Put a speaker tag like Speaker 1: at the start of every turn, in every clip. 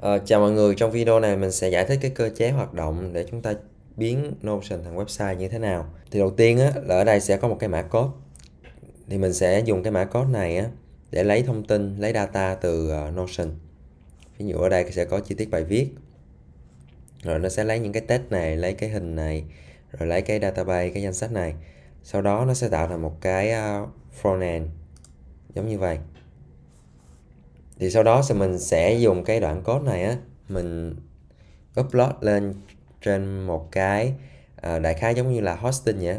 Speaker 1: À, chào mọi người, trong video này mình sẽ giải thích cái cơ chế hoạt động để chúng ta biến Notion thành website như thế nào. Thì đầu tiên á, là ở đây sẽ có một cái mã code. Thì mình sẽ dùng cái mã code này á, để lấy thông tin, lấy data từ uh, Notion. Ví dụ ở đây sẽ có chi tiết bài viết. Rồi nó sẽ lấy những cái text này, lấy cái hình này, rồi lấy cái database, cái danh sách này. Sau đó nó sẽ tạo thành một cái uh, frontend giống như vậy thì sau đó thì mình sẽ dùng cái đoạn code này á mình upload lên trên một cái uh, đại khái giống như là hosting vậy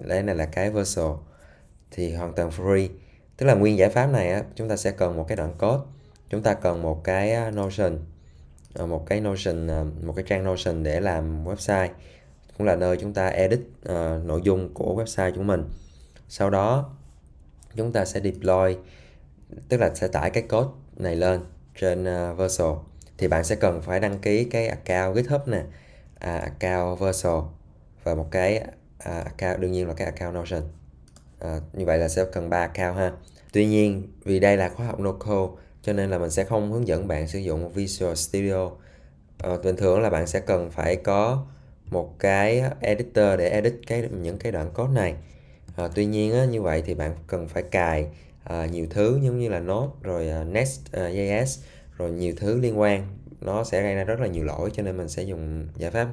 Speaker 1: đây này là cái virtual. Thì hoàn toàn free. Tức là nguyên giải pháp này á chúng ta sẽ cần một cái đoạn code. Chúng ta cần một cái à, Notion. À, một cái Notion một cái trang Notion để làm website. Cũng là nơi chúng ta edit uh, nội dung của website của mình. Sau đó chúng ta sẽ deploy tức là sẽ tải cái code này lên trên uh, Verso thì bạn sẽ cần phải đăng ký cái account GitHub nè, à, account Verso và một cái à, account đương nhiên là cái account Notion. À, như vậy là sẽ cần ba account ha. Tuy nhiên vì đây là khóa học no code cho nên là mình sẽ không hướng dẫn bạn sử dụng Visual Studio. À, bình thường là bạn sẽ cần phải có một cái editor để edit cái những cái đoạn code này. À, tuy nhiên á, như vậy thì bạn cần phải cài uh, nhiều thứ giống như là Node rồi ờ, uh, Next.js ờ, uh, rồi nhiều thứ liên quan. Nó sẽ gây ra rất là nhiều lỗi cho nên mình sẽ dùng giải pháp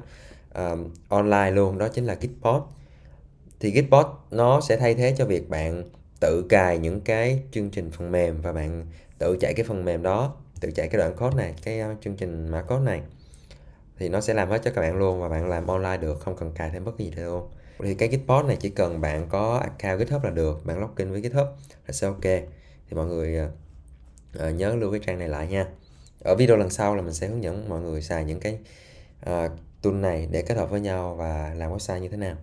Speaker 1: um, online luôn. Đó chính là gitpod thì gitpod nó sẽ thay thế cho việc bạn tự cài những cái chương trình phần mềm và bạn tự chạy cái phần mềm đó tự chạy cái đoạn code này cái uh, chương trình mã code này thì nó sẽ làm hết cho các bạn luôn và bạn làm online được không cần cài thêm bất kỳ gì luôn thì cái Gitpod này chỉ cần bạn có account GitHub là được bạn login với GitHub là sẽ ok. Thì mọi người uh, nhớ lưu cái trang này lại nha. Ở video lần sau là mình sẽ hướng dẫn mọi người xài những cái uh, tool này để kết hợp với nhau và làm website như thế nào.